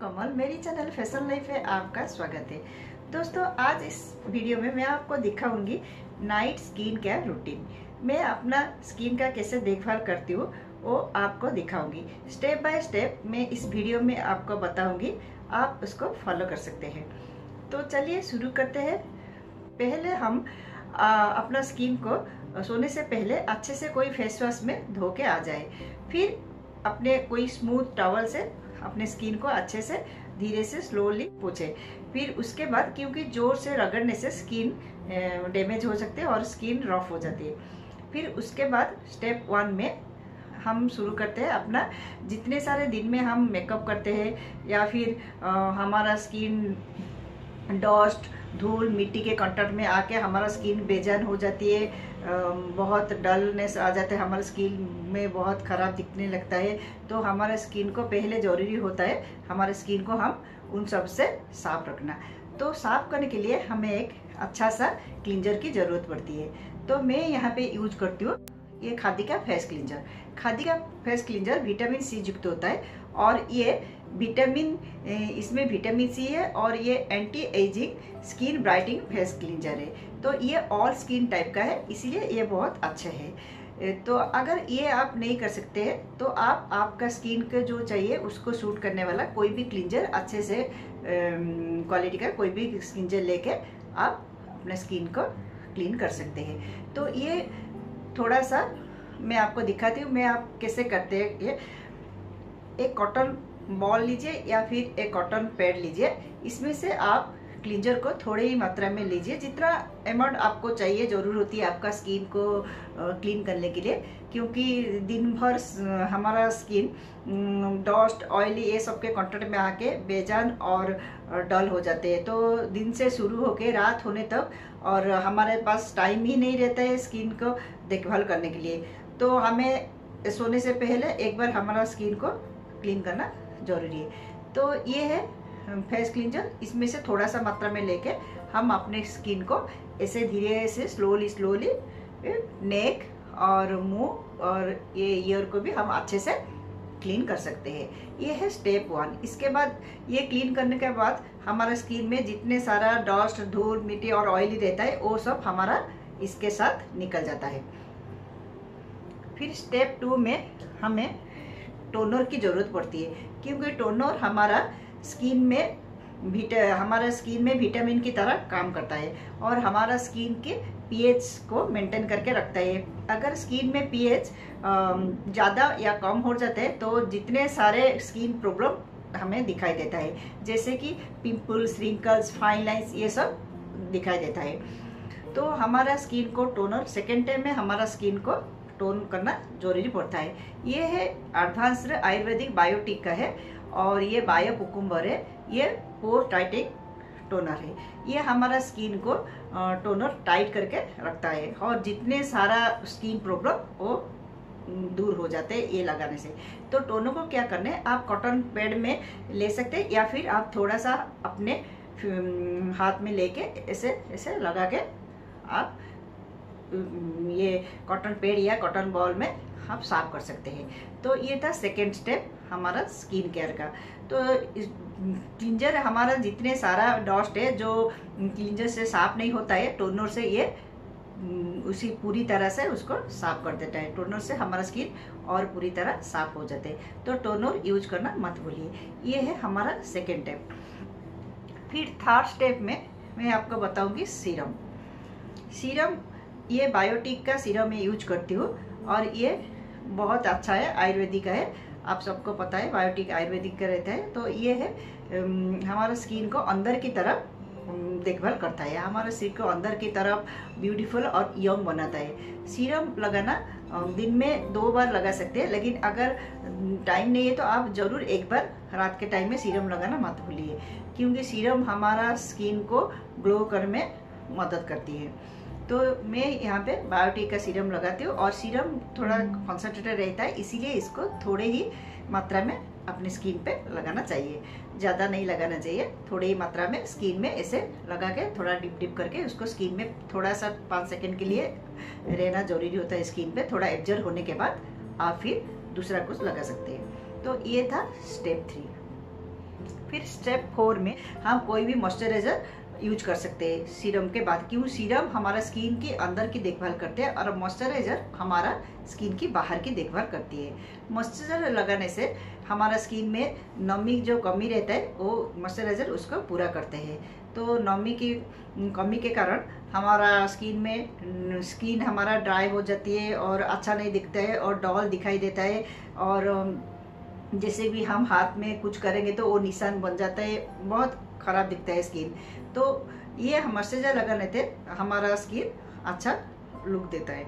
कमल मेरी channel fashion life है आपका स्वागत है। दोस्तों आज इस वीडियो में मैं आपको दिखाऊँगी नाइट स्किन केयर रूटीन। मैं अपना स्किन का कैसे देखभाल करती हूँ वो आपको दिखाऊँगी। स्टेप बाय स्टेप मैं इस वीडियो में आपको बताऊँगी आप उसको फॉलो कर सकते हैं। तो चलिए शुरू करते हैं। पहले हम आ, अपना स्किन को सोने से पहले अच्छे से कोई फेस वॉश में धो के आ जाए। फिर अपने कोई स्मूथ टॉवल से अपने स्किन को अच्छे से धीरे से स्लोली पोछे। फिर उसके बाद क्योंकि ज़ोर से रगड़ने से स्किन डैमेज हो सकती है और स्किन रफ हो जाती है। फिर उसके बाद स्टेप वन में हम शुरू करते हैं अपना जितने सारे दिन में हम मेकअप करते हैं या फिर आ, हमारा स्किन डस्ट, धूल, मिट्टी के कंटेक्ट में आके हमारा स्किन बेजान हो जाती है बहुत डलनेस आ जाता है, हमारे स्किन में बहुत ख़राब दिखने लगता है। तो हमारे स्किन को पहले ज़रूरी होता है, हमारे स्किन को हम उन सबसे साफ़ रखना। तो साफ़ करने के लिए हमें एक अच्छा सा क्लिंजर की ज़रूरत पड़ती है। तो मैं यहाँ पे यूज़ करती हूँ। ये खादी का फेस क्लिंजर खादी का फेस क्लिंजर विटामिन सी युक्त होता है और ये विटामिन इसमें विटामिन सी है और ये anti ageing skin brightening face cleanser है। तो ये ऑल स्किन टाइप का है, इसीलिए ये बहुत अच्छा है। तो अगर ये आप नहीं कर सकते हैं तो आप, आपका स्किन का जो चाहिए, उसको सूट करने वाला कोई भी क्लिंजर अच्छे से क्वालिटी का कोई भी क्लिंजर लेके आप अपने स्किन को क्लीन कर सकते हैं। तो ये थोड़ा सा मैं आपको दिखाती हूँ, मैं आप कैसे करते हैं ये। एक कॉटन बॉल लीजिए या फिर एक कॉटन पैड लीजिए। इसमें से आप क्लींजर को थोड़े ही मात्रा में लीजिए, जितना अमाउंट आपको चाहिए ज़रूर होती है आपका स्किन को क्लीन करने के लिए। क्योंकि दिन भर हमारा स्किन डस्ट ऑयली ये सब के कॉन्टेक्ट में आके बेजान और डल हो जाते हैं। तो दिन से शुरू होके रात होने तक और हमारे पास टाइम ही नहीं रहता है स्किन को देखभाल करने के लिए। तो हमें सोने से पहले एक बार हमारा स्किन को क्लीन करना ज़रूरी है। तो ये है फेस क्लींजर इसमें से थोड़ा सा मात्रा में लेके हम अपने स्किन को ऐसे धीरे से स्लोली स्लोली नेक और मुँह और ये ईयर को भी हम अच्छे से क्लीन कर सकते हैं। ये है स्टेप वन इसके बाद, ये क्लीन करने के बाद हमारा स्किन में जितने सारा डस्ट धूल, मिट्टी और ऑयली रहता है, वो सब हमारा इसके साथ निकल जाता है। फिर स्टेप टू में हमें टोनर की ज़रूरत पड़ती है, क्योंकि टोनर हमारा स्किन में हमारा स्किन में विटामिन की तरह काम करता है और हमारा स्किन के पीएच को मेंटेन करके रखता है। अगर स्किन में पीएच ज़्यादा या कम हो जाते हैं तो जितने सारे स्किन प्रॉब्लम हमें दिखाई देता है। जैसे कि पिंपल्स रिंकल्स फाइन लाइन्स ये सब दिखाई देता है। तो हमारा स्किन को टोनर सेकेंड टाइम में हमारा स्किन को टोन करना ज़रूरी पड़ता है। ये है एडवांस्ड आयुर्वेदिक बायोटिक का है और ये बायो कुकुम्बर है। ये पोर टाइटिक टोनर है। ये हमारा स्किन को टोनर टाइट करके रखता है और जितने सारा स्किन प्रॉब्लम वो दूर हो जाते हैं ये लगाने से। तो टोनर को क्या करना है? आप कॉटन पैड में ले सकते हैं या फिर आप थोड़ा सा अपने हाथ में लेके ऐसे ऐसे लगा के आप ये कॉटन पेड या कॉटन बॉल में आप साफ़ कर सकते हैं। तो ये था सेकेंड स्टेप हमारा स्किन केयर का। तो क्लिंजर हमारा जितने सारा डॉस्ट है जो क्लिंजर से साफ़ नहीं होता है टोनर से ये उसी पूरी तरह से उसको साफ़ कर देता है। टोनर से हमारा स्किन और पूरी तरह साफ़ हो जाते हैं। तो टोनर यूज़ करना मत भूलिए। ये है हमारा सेकेंड स्टेप फिर थर्ड स्टेप में मैं आपको बताऊँगी सीरम सीरम ये बायोटिक का सीरम मैं यूज़ करती हूँ और ये बहुत अच्छा है, आयुर्वेदिक का है। आप सबको पता है बायोटिक आयुर्वेदिक का रहता है। तो ये है हमारा स्किन को अंदर की तरफ़ देखभाल करता है। हमारे सिर को अंदर की तरफ़ ब्यूटीफुल और यंग बनाता है। सीरम लगाना दिन में दो बार लगा सकते हैं, लेकिन अगर टाइम नहीं है तो आप ज़रूर एक बार रात के टाइम में सीरम लगाना मत भूलिए, क्योंकि सीरम हमारा स्किन को ग्लो करने में मदद करती है। तो मैं यहाँ पे बायोटिक का सीरम लगाती हूँ और सीरम थोड़ा कॉन्सेंट्रेटेड रहता है, इसीलिए इसको थोड़े ही मात्रा में अपनी स्किन पे लगाना चाहिए। ज़्यादा नहीं लगाना चाहिए। थोड़ी ही मात्रा में स्किन में ऐसे लगा के, थोड़ा डिप डिप करके उसको स्किन में थोड़ा सा पाँच सेकेंड के लिए रहना ज़रूरी होता है स्किन पे। थोड़ा एब्जर्व होने के बाद आप फिर दूसरा कुछ लगा सकते हैं। तो ये था स्टेप थ्री फिर स्टेप फोर में हम कोई भी मॉइस्चराइजर यूज़ कर सकते हैं। सीरम के बाद क्यों? सीरम हमारा स्किन के अंदर की देखभाल करते हैं और मॉइस्चराइजर हमारा स्किन की बाहर की देखभाल करती है। मॉइस्चराइजर लगाने से हमारा स्किन में नमी जो कमी रहता है, वो मॉइस्चराइजर उसको पूरा करते हैं। तो नमी की, कमी के कारण हमारा स्किन में स्किन हमारा ड्राई हो जाती है और अच्छा नहीं दिखता है और डॉल दिखाई देता है और जैसे भी हम हाथ में कुछ करेंगे तो वो निशान बन जाता है, बहुत ख़राब दिखता है स्किन तो ये मॉइस्चराइजर लगाने थे हमारा स्किन अच्छा लुक देता है।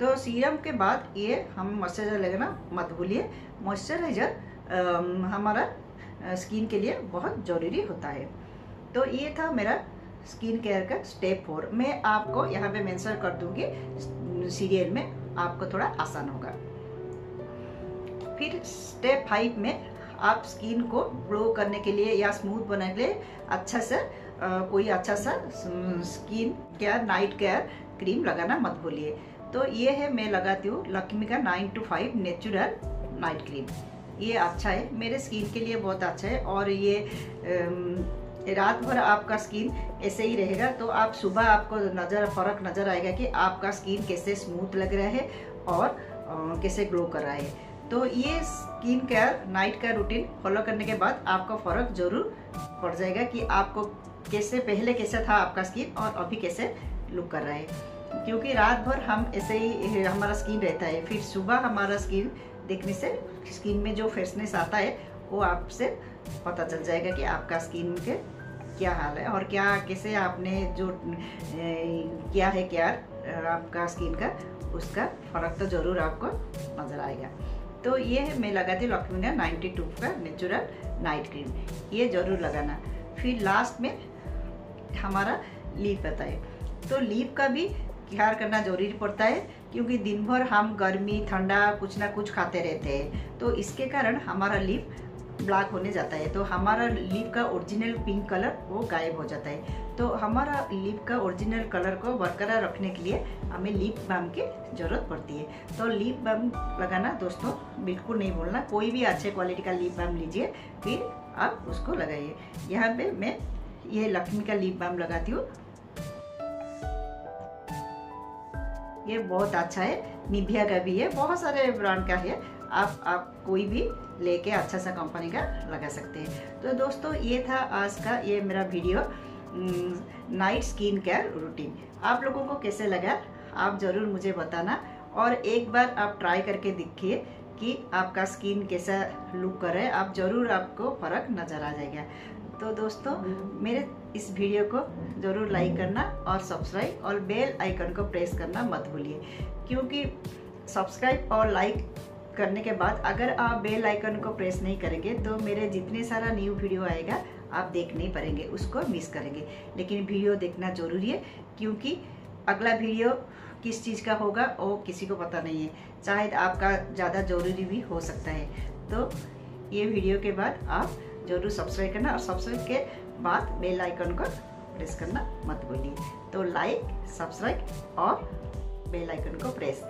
तो सीरम के बाद ये हम मॉइस्चराइजर लगाना मत भूलिए। मॉइस्चराइजर हमारा स्किन के लिए बहुत ज़रूरी होता है। तो ये था मेरा स्किन केयर का स्टेप फोर मैं आपको यहाँ पे मेंशन कर दूँगी सीरियल में आपको थोड़ा आसान होगा। फिर स्टेप फाइव में आप स्किन को ग्लो करने के लिए या स्मूथ बनाने के लिए अच्छा सा कोई अच्छा सा skin care night care cream लगाना मत भूलिए। तो ये है मैं लगाती हूँ लक्ष्मी का nine to five natural night cream ये अच्छा है, मेरे स्किन के लिए बहुत अच्छा है और ये रात भर आपका स्किन ऐसे ही रहेगा। तो आप सुबह आपको नज़र, फ़र्क नज़र आएगा कि आपका स्किन कैसे स्मूथ लग रहा है और कैसे ग्लो कर रहा है। तो ये स्किन केयर नाइट का रूटीन फॉलो करने के बाद आपका फ़र्क ज़रूर पड़ जाएगा कि आपको कैसे, पहले कैसे था आपका स्किन और अभी कैसे लुक कर रहा है? क्योंकि रात भर हम ऐसे ही हमारा स्किन रहता है। फिर सुबह हमारा स्किन देखने से स्किन में जो फ्रेशनेस आता है, वो आपसे पता चल जाएगा कि आपका स्किन के क्या हाल है और क्या, कैसे आपने जो किया है क्या आपका स्किन का, उसका फ़र्क तो ज़रूर आपको नज़र आएगा। तो ये है, मैं लगाती हूँ लक्ष्मीना नाइन्टी टू का नेचुरल नाइट क्रीम ये ज़रूर लगाना। फिर लास्ट में हमारा लीप रहता है। तो लीप का भी ख्याल करना ज़रूरी पड़ता है, क्योंकि दिन भर हम गर्मी, ठंडा कुछ ना कुछ खाते रहते हैं। तो इसके कारण हमारा लिप ब्लैक होने जाता है। तो हमारा लिप का ओरिजिनल पिंक कलर वो गायब हो जाता है। तो हमारा लिप का ओरिजिनल कलर को बरकरार रखने के लिए हमें लिप बाम की ज़रूरत पड़ती है। तो लिप बाम लगाना दोस्तों बिल्कुल नहीं बोलना कोई भी अच्छे क्वालिटी का लिप बाम लीजिए, फिर आप उसको लगाइए। यहाँ पे मैं ये लक्ष्मी का लिप बाम लगाती हूँ। ये बहुत अच्छा है, निभिया का भी है, बहुत सारे ब्रांड का है। आप आप कोई भी लेके अच्छा सा कंपनी का लगा सकते हैं। तो दोस्तों, ये था आज का ये मेरा video night skin care routine आप लोगों को कैसे लगा, आप ज़रूर मुझे बताना। और एक बार आप ट्राई करके देखिए कि आपका स्किन कैसा लुक करे आप ज़रूर आपको फ़र्क नज़र आ जाएगा। तो दोस्तों, मेरे इस वीडियो को ज़रूर लाइक करना और सब्सक्राइब और बेल आइकन को प्रेस करना मत भूलिए। क्योंकि सब्सक्राइब और लाइक करने के बाद अगर आप बेल आइकन को प्रेस नहीं करेंगे तो मेरे जितने सारा न्यू वीडियो आएगा, आप देख नहीं पाएँगे, उसको मिस करेंगे। लेकिन वीडियो देखना ज़रूरी है, क्योंकि अगला वीडियो किस चीज़ का होगा, वो किसी को पता नहीं है। चाहे आपका ज़्यादा ज़रूरी भी हो सकता है। तो ये वीडियो के बाद आप ज़रूर सब्सक्राइब करना और सब्सक्राइब के बाद बेल आइकन को प्रेस करना मत भूलिए। तो लाइक सब्सक्राइब और बेल आइकन को प्रेस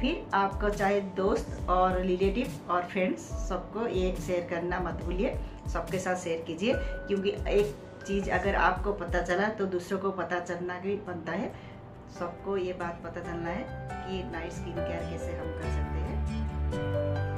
फिर आपको चाहे दोस्त और रिलेटिव और फ्रेंड्स सबको ये शेयर करना मत भूलिए। सबके साथ शेयर कीजिए। क्योंकि एक चीज़ अगर आपको पता चला तो दूसरों को पता चलना भी बनता है। सबको ये बात पता चलना है कि नाइट स्किन केयर कैसे हम कर सकते हैं।